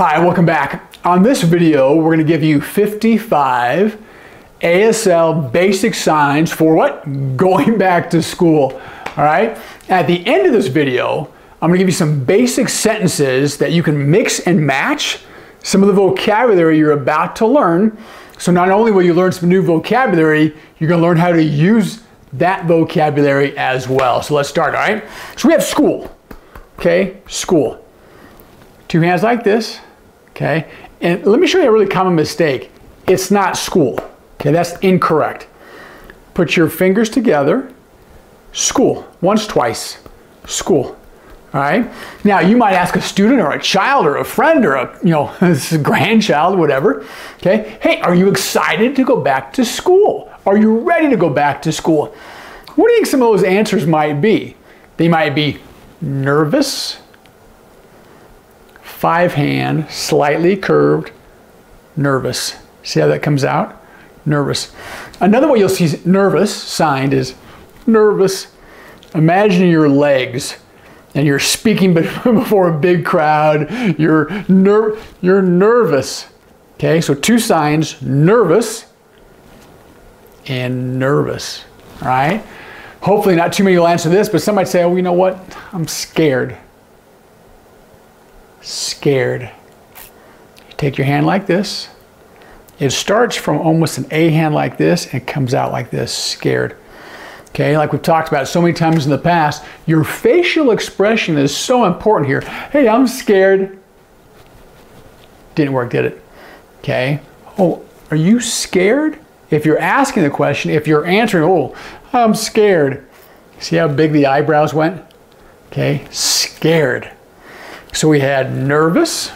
Hi, welcome back. On this video, we're going to give you 55 ASL basic signs for what? Going back to school. All right. At the end of this video, I'm to give you some basic sentences that you can mix and match some of the vocabulary you're about to learn. So not only will you learn some new vocabulary, you're to learn how to use that vocabulary as well. So let's start, all right? So we have school, okay? School. Two hands like this, okay? And let me show you a really common mistake. It's not school, okay? That's incorrect. Put your fingers together, school, once, twice, school. All right. Now you might ask a student or a child or a friend or a you know a grandchild, whatever. Okay. Hey, are you excited to go back to school? Are you ready to go back to school? What do you think some of those answers might be? They might be nervous, five hand, slightly curved, nervous. See how that comes out? Nervous. Another way you'll see nervous signed is nervous. Imagine your legs and you're speaking before a big crowd. You're, ner- you're nervous. Okay, so two signs nervous and nervous. All right? Hopefully, not too many will answer this, but some might say, oh, you know what? I'm scared scared. You take your hand like this. It starts from almost an A hand like this and comes out like this, scared. Okay, like we've talked about so many times in the past, your facial expression is so important here. Hey, I'm scared. Didn't work, did it? Okay. Oh, are you scared? If you're asking the question, if you're answering, oh, I'm scared. See how big the eyebrows went? Okay, scared. So we had nervous,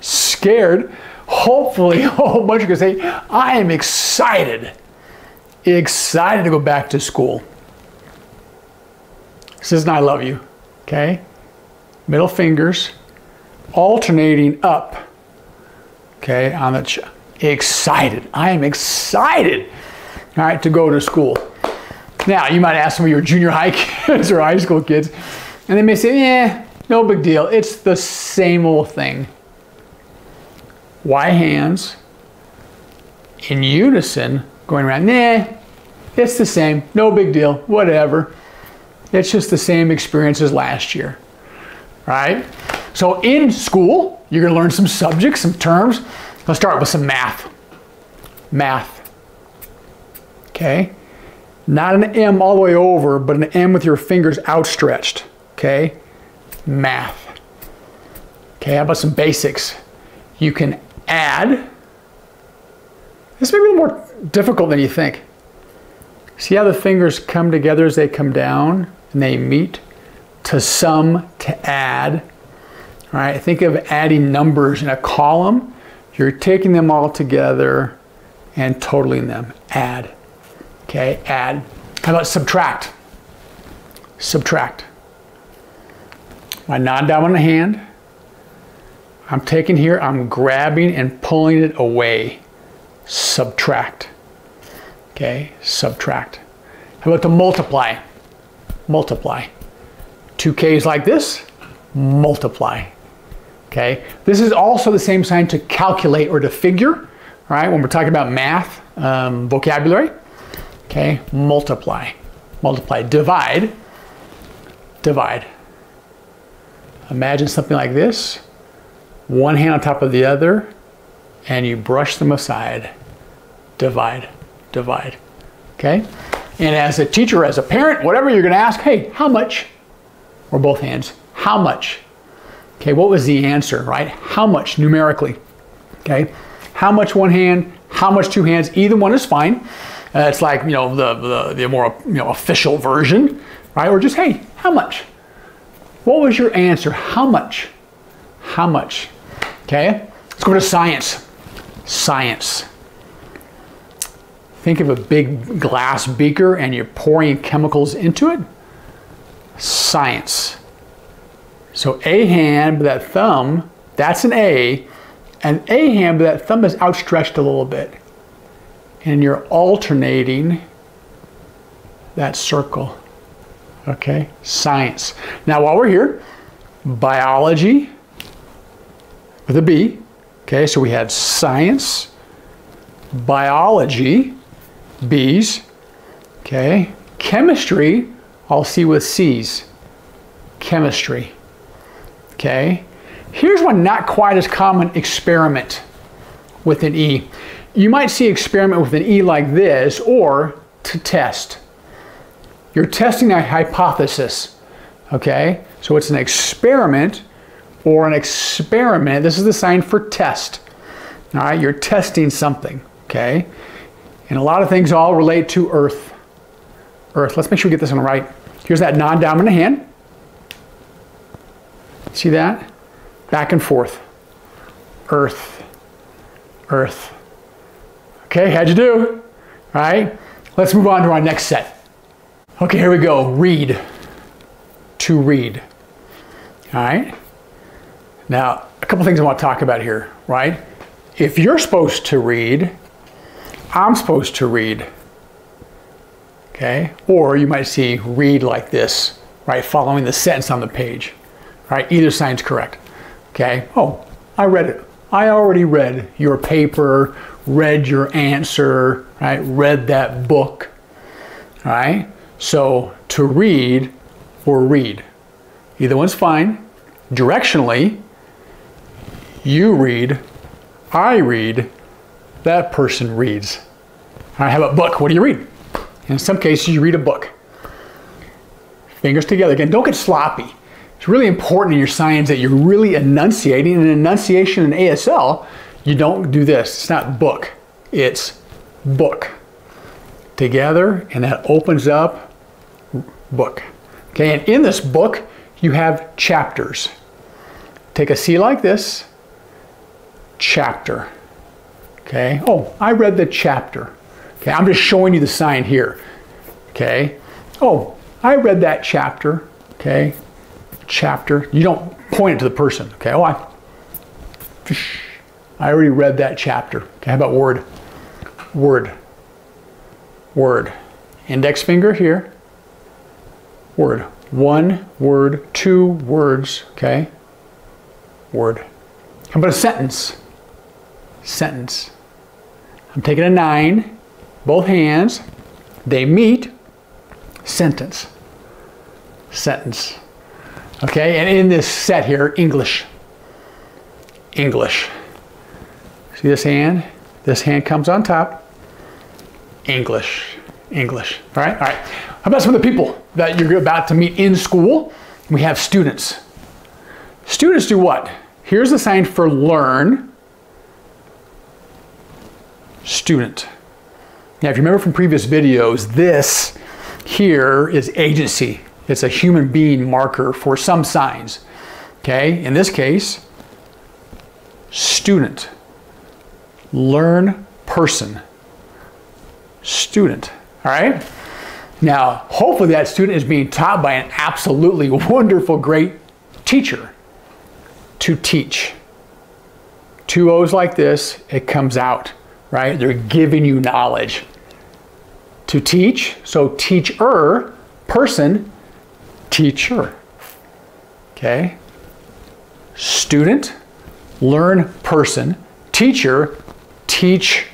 scared. Hopefully, a whole bunch of you say, I am excited, excited to go back to school. Says, I love you. Okay? Middle fingers alternating up. Okay, on the excited. I am excited. All right, to go to school. Now, you might ask some of your junior high kids or high school kids, and they may say, yeah, no big deal. It's the same old thing. Y hands in unison going around. Nah, it's the same. No big deal. Whatever. It's just the same experience as last year. Right? So in school, you're going to learn some subjects, some terms. Let's start with some math. Math. Okay? Not an M all the way over, but an M with your fingers outstretched. Okay? Math. Okay, how about some basics? You can add. This may be a little more difficult than you think. See how the fingers come together as they come down and they meet? To sum, to add. All right, think of adding numbers in a column. You're taking them all together and totaling them. Add. Okay, add. How about subtract? Subtract my non-dominant hand. I'm taking here, I'm grabbing and pulling it away. Subtract. Okay, subtract. How about to multiply? Multiply. Two K's like this, multiply. Okay, this is also the same sign to calculate or to figure, right? When we're talking about math um, vocabulary. Okay, multiply. Multiply. Divide. Divide. Imagine something like this one hand on top of the other, and you brush them aside. Divide, divide. Okay? And as a teacher, as a parent, whatever you're going to ask, hey, how much? Or both hands, how much? Okay, what was the answer, right? How much numerically? Okay, how much one hand, how much two hands? Either one is fine. Uh, it's like you know the, the the more you know official version, right? Or just hey, how much? What was your answer? How much? How much? Okay, let's go to science. Science. Think of a big glass beaker and you're pouring chemicals into it. Science. So A hand, but that thumb, that's an A. And A hand, but that thumb is outstretched a little bit. And you're alternating that circle. Okay, science. Now, while we're here, biology, with a B. Okay, so we had science, biology, B's. Okay, chemistry, I'll see with C's. Chemistry. Okay, here's one not quite as common experiment with an E. You might see experiment with an E like this or to test. You're testing a hypothesis. Okay, so it's an experiment or an experiment. This is the sign for test. All right, you're testing something. Okay, and a lot of things all relate to Earth. Earth. Let's make sure we get this one right. Here's that non-dominant hand. See that? Back and forth. Earth. Earth. Okay, how'd you do? All right, let's move on to our next set. Okay, here we go. Read. To read. All right. Now, a couple things I want to talk about here, right? If you're supposed to read, I'm supposed to read. Okay? Or you might see read like this, right? Following the sentence on the page. Right? Either sign's correct. Okay? Oh, I read it. I already read your paper, read your answer, right? Read that book. Right? So to read or read. Either one's fine. Directionally, you read, I read, that person reads. I have a book. What do you read? In some cases, you read a book. Fingers together. Again, don't get sloppy. It's really important in your signs that you're really enunciating. In enunciation in ASL, you don't do this. It's not book, it's book. Together, and that opens up book. Okay, and in this book, you have chapters. Take a C like this, chapter. Okay, oh, I read the chapter. Okay, I'm just showing you the sign here. Okay, oh, I read that chapter. Okay, chapter. You don't point it to the person. Okay, oh, I, I already read that chapter. Okay, how about word? Word. Word. Index finger here. Word. One word, two words. Okay, word. How about a sentence? Sentence. I'm taking a nine, both hands. They meet. Sentence. Sentence. Okay, and in this set here, English. English. See this hand? This hand comes on top. English. English. All right, all right. About some of the people that you're about to meet in school? We have students. Students do what? Here's the sign for learn. Student. Now, if you remember from previous videos, this here is agency. It's a human being marker for some signs. Okay, in this case, student, learn person, student. All right? Now, hopefully that student is being taught by an absolutely wonderful, great teacher to teach. Two O's like this, it comes out, right? They're giving you knowledge. To teach, so teacher, person, teacher. Okay? Student, learn person, teacher, teacher.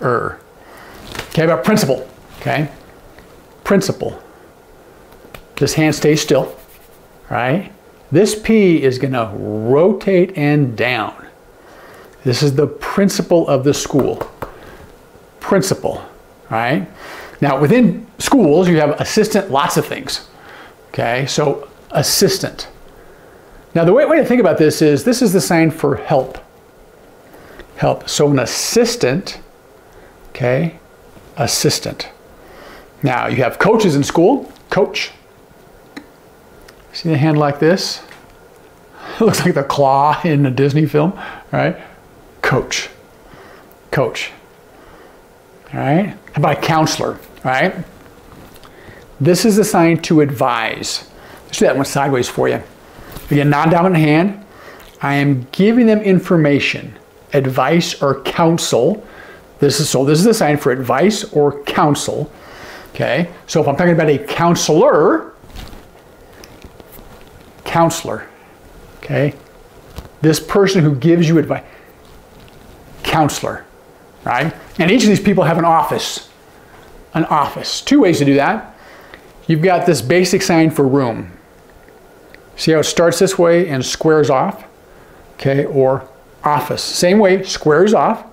Okay, about principal. Okay? Principal. This hand stays still, right? This P is going to rotate and down. This is the principal of the school. Principal, right? Now, within schools, you have assistant, lots of things. Okay, so assistant. Now, the way, way to think about this is this is the sign for help. Help. So, an assistant, okay, assistant. Now, you have coaches in school, coach. See the hand like this? It looks like the claw in a Disney film, right? Coach. Coach. All right? How about a counselor, right? This is a sign to advise. Let's do that one sideways for you. Again, non-dominant hand. I am giving them information, advice or counsel. This is so this is a sign for advice or counsel. Okay, so if I'm talking about a counselor, counselor, okay, This person who gives you advice. Counselor, right? And each of these people have an office. An office. Two ways to do that. You've got this basic sign for room. See how it starts this way and squares off? Okay, or office. Same way, squares off.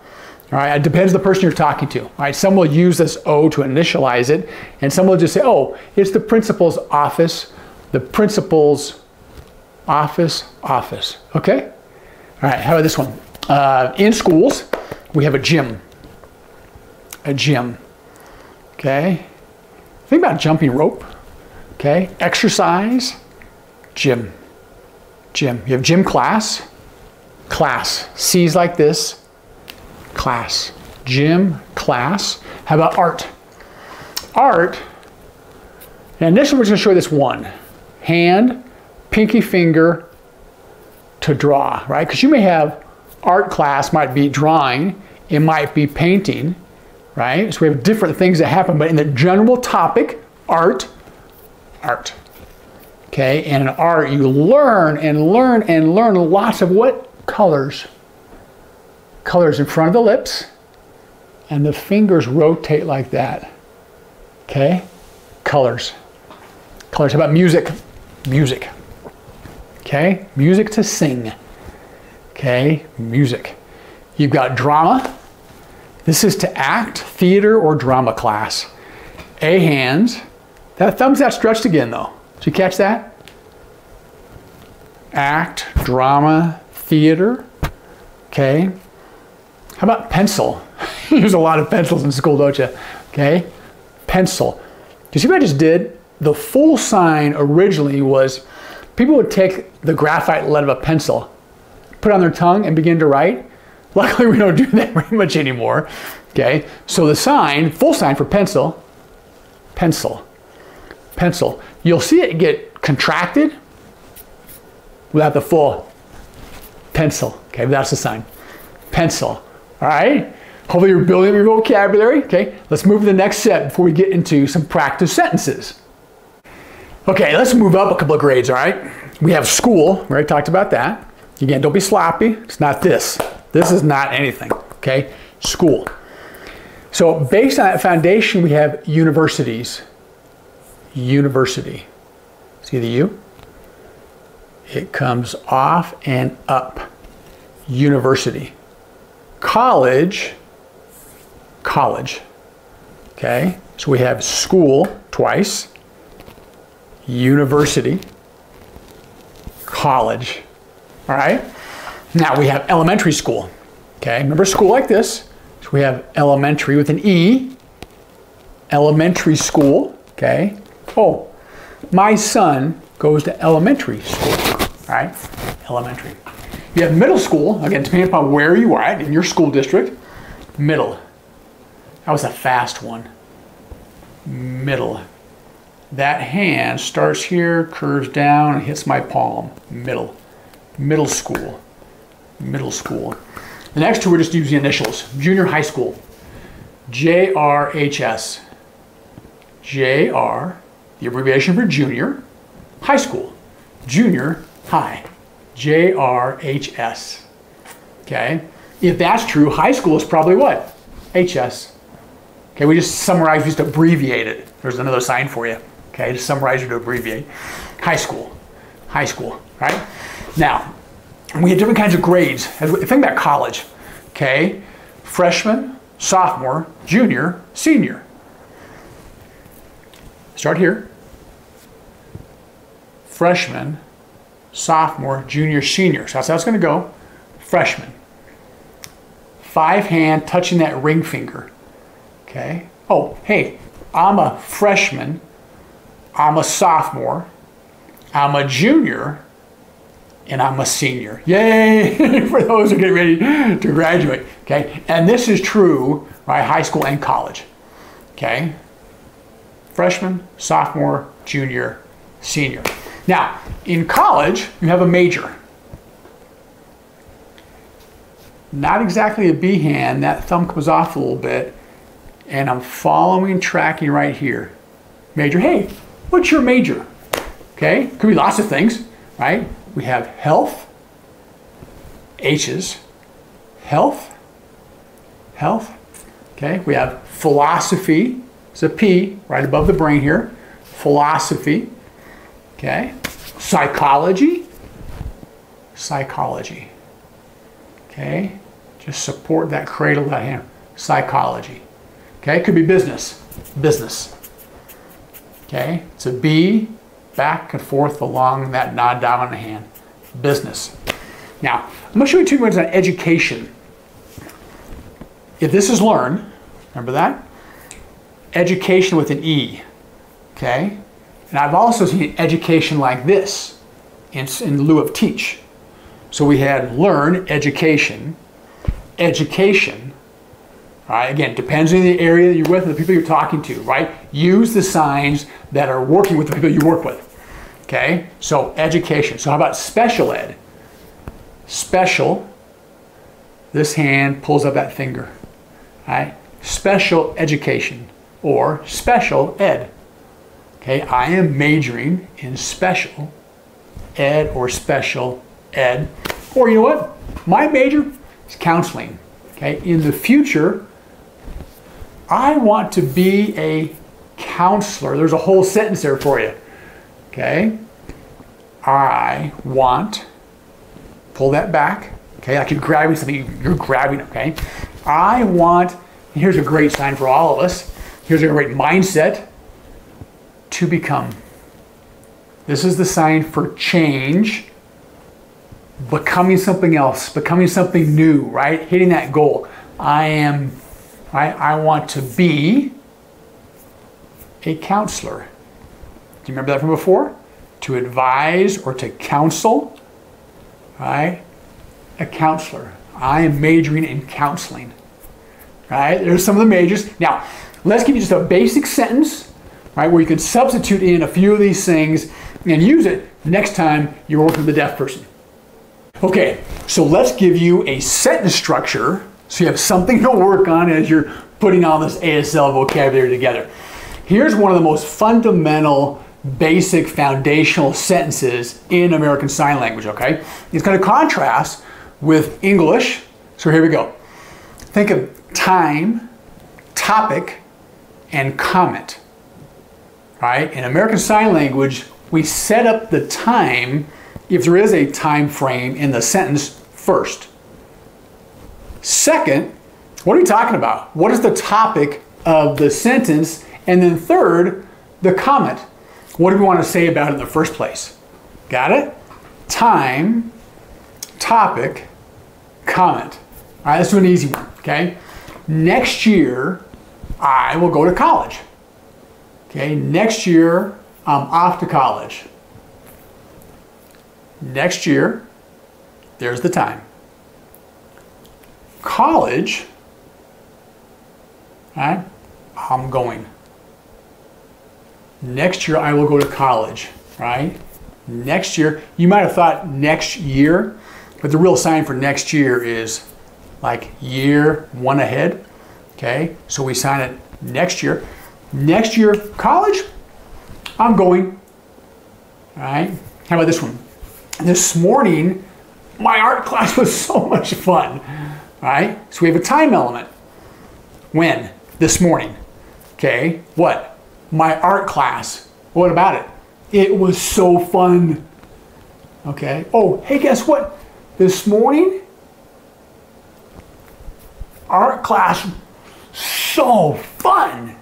All right, it depends the person you're talking to. All right, some will use this O to initialize it, and some will just say, oh, it's the principal's office, the principal's office, office. Okay? All right, how about this one? Uh, in schools, we have a gym. A gym. Okay? Think about jumping rope. Okay? Exercise, gym. Gym. You have gym class, class. C's like this, class. Gym, class. How about art? Art, and initially we're just to show you this one. Hand, pinky finger to draw, right? Because you may have art class might be drawing, it might be painting, right? So we have different things that happen, but in the general topic, art, art. Okay, and in art, you learn and learn and learn lots of what? Colors. Colors in front of the lips, and the fingers rotate like that. Okay, colors. Colors. How about music? Music. Okay, music to sing. Okay, music. You've got drama. This is to act, theater, or drama class. A hands. That thumb's not stretched again though. Did you catch that? Act, drama, theater. Okay. How about pencil? you use a lot of pencils in school, don't you? Okay. Pencil. Do you see what I just did? The full sign originally was people would take the graphite lead of a pencil, put it on their tongue, and begin to write. Luckily, we don't do that very much anymore. Okay. So the sign, full sign for pencil, pencil, pencil. You'll see it get contracted without the full pencil. Okay, that's the sign. Pencil. All right. Hopefully you're building your vocabulary. Okay, let's move to the next step before we get into some practice sentences. Okay, let's move up a couple of grades, all right? We have school, we already talked about that. Again, don't be sloppy. It's not this. This is not anything, okay? School. So based on that foundation, we have universities. University. See the U? It comes off and up. University. College, college. Okay, so we have school twice, university, college. All right, now we have elementary school. Okay, remember school like this. So we have elementary with an E, elementary school. Okay, oh, my son goes to elementary school. All right, elementary. You have middle school, again, depending upon where you are at in your school district, middle. That was a fast one. Middle. That hand starts here, curves down, and hits my palm. Middle. Middle school. Middle school. The next two we're just using initials. Junior high school. JRHS. JR, the abbreviation for junior, high school. Junior high. JRHS. Okay? If that's true, high school is probably what? HS. Okay, we just summarize, just abbreviate it. There's another sign for you. Okay, to summarize or to abbreviate. High school. High school, right? Now, we have different kinds of grades. Think about college. Okay? Freshman, sophomore, junior, senior. Start here. Freshman, sophomore, junior, senior. So that's how it's going to go. Freshman. Five hand touching that ring finger. Okay. Oh, hey, I'm a freshman. I'm a sophomore. I'm a junior. And I'm a senior. Yay! For those who get ready to graduate. Okay. And this is true, right? High school and college. Okay. Freshman, sophomore, junior, senior. Now, in college, you have a major. Not exactly a B hand, that thumb comes off a little bit, and I'm following, tracking right here. Major, hey, what's your major? Okay, could be lots of things, right? We have health, H's. Health. Health. Okay, we have philosophy. It's a P right above the brain here. Philosophy. Okay. Psychology. Psychology. Okay. Just support that cradle, that hand. Psychology. Okay, could be business. Business. Okay, it's a B back and forth along that non-dominant hand. Business. Now, I'm going to show you two words on education. If this is learn, remember that? Education with an E. Okay? And I've also seen education like this in, in lieu of teach. So we had learn, education, education. Right, again, depends on the area that you're with and the people you're talking to, right? Use the signs that are working with the people you work with. Okay, so education. So how about special ed? Special, this hand pulls up that finger. All right, special education or special ed. Okay, I am majoring in special ed or special ed. Or you know what? My major is counseling. Okay, in the future, I want to be a counselor. There's a whole sentence there for you. Okay, I want, pull that back. Okay, like you're grabbing something, you're grabbing, okay? I want, here's a great sign for all of us. Here's a great mindset to become. This is the sign for change, becoming something else, becoming something new, right? Hitting that goal. I am, right? I want to be a counselor. Do you remember that from before? To advise or to counsel, right? A counselor. I am majoring in counseling, right? There's some of the majors. Now, let's give you just a basic sentence right? Where you can substitute in a few of these things and use it next time you're working with a deaf person. Okay, so let's give you a sentence structure so you have something to work on as you're putting all this ASL vocabulary together. Here's one of the most fundamental, basic, foundational sentences in American Sign Language, okay? It's going to contrast with English. So here we go. Think of time, topic, and comment right? In American Sign Language, we set up the time, if there is a time frame in the sentence, first. Second, what are we talking about? What is the topic of the sentence? And then third, the comment. What do we want to say about it in the first place? Got it? Time, topic, comment. All right, let's do an easy one, okay? Next year, I will go to college. Okay, next year I'm off to college. Next year, there's the time. College, right? I'm going. Next year I will go to college, right? Next year, you might have thought next year, but the real sign for next year is like year one ahead. Okay, so we sign it next year. Next year, college, I'm going. All right. How about this one? This morning, my art class was so much fun. All right. So we have a time element. When? This morning. Okay. What? My art class. What about it? It was so fun. Okay. Oh, hey, guess what? This morning, art class, so fun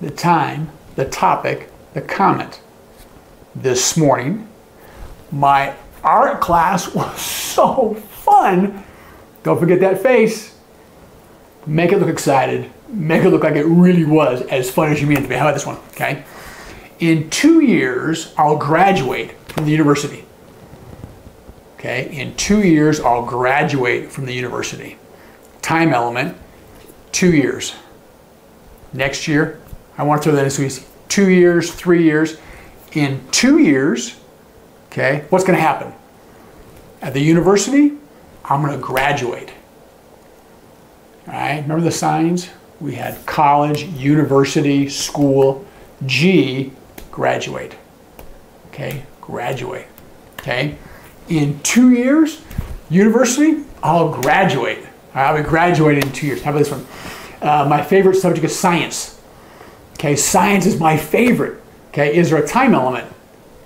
the time, the topic, the comment. This morning, my art class was so fun. Don't forget that face. Make it look excited. Make it look like it really was as fun as you mean it to be. How about this one? Okay. In two years, I'll graduate from the university. Okay. In two years, I'll graduate from the university. Time element, two years. Next year, I want to throw that in so easy. Two years, three years. In two years, okay, what's going to happen? At the university, I'm going to graduate. All right, remember the signs? We had college, university, school, G, graduate. Okay, graduate. Okay, in two years, university, I'll graduate. I'll be graduating in two years. How about this one? Uh, my favorite subject is science. Okay, science is my favorite. Okay, is there a time element?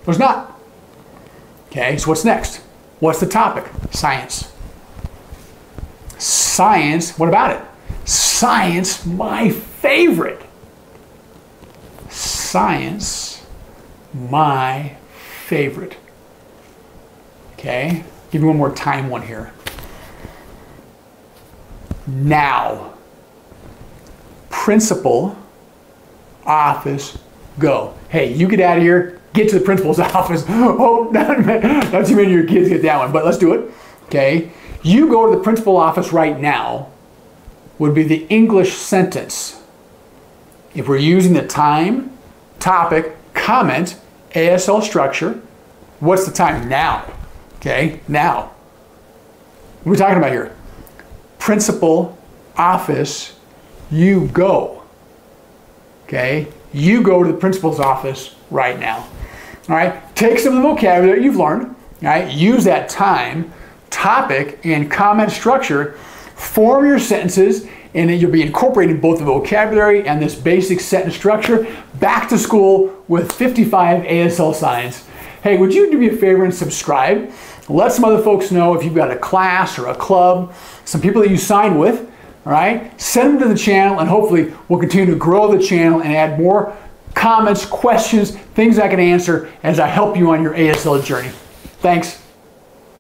There's not. Okay, so what's next? What's the topic? Science. Science, what about it? Science, my favorite. Science, my favorite. Okay, give me one more time one here. Now. Principal, office, go. Hey, you get out of here, get to the principal's office. Oh, not, not too many of your kids get that one, but let's do it. Okay, you go to the principal office right now would be the English sentence. If we're using the time, topic, comment, ASL structure, what's the time? Now. Okay, now. What are we talking about here? Principal, office, you go. Okay, you go to the principal's office right now. All right, take some of the vocabulary you've learned, all right, use that time, topic, and comment structure, form your sentences, and then you'll be incorporating both the vocabulary and this basic sentence structure back to school with 55 ASL signs. Hey, would you do me a favor and subscribe? Let some other folks know if you've got a class or a club, some people that you sign with, all right? Send them to the channel and hopefully we'll continue to grow the channel and add more comments, questions, things I can answer as I help you on your ASL journey. Thanks.